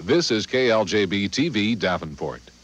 This is KLJB TV Davenport.